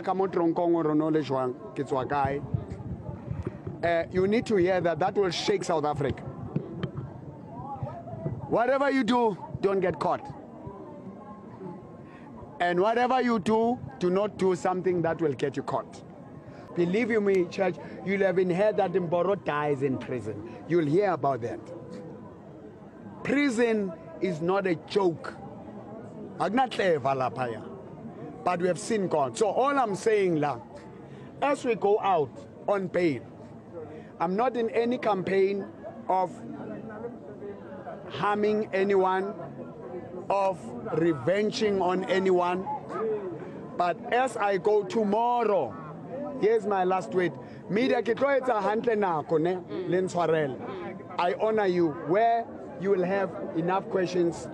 ka mo tronkong le jwang ke tswa kae? Uh, you need to hear that that will shake south africa. Whatever you do don't get caught. And whatever you do do not do something that will get you caught. Believe you me church you'll have heard that mboro dies in prison. You'll hear about that. Prison is not a joke but we have seen God. So all I'm saying now, as we go out on bail, I'm not in any campaign of harming anyone, of revenging on anyone. But as I go tomorrow, here's my last word. Media ke tlo etsa hantle nako ne mm. le ntshwarele. I honor you where you will have enough questions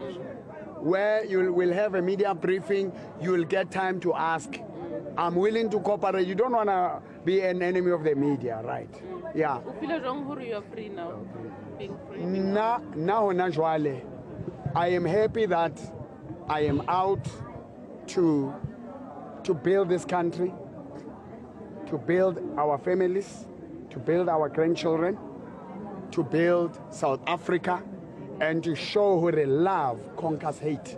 where you will have a media briefing, you will get time to ask. I'm willing to cooperate. You don't want to be an enemy of the media, right? Yeah. o feel jwang gore you are free now being free Na na hona jwale, I am happy that I am out to to build this country, to build our families, to build our grandchildren, to build South Africa, and to show who the love conquers hate.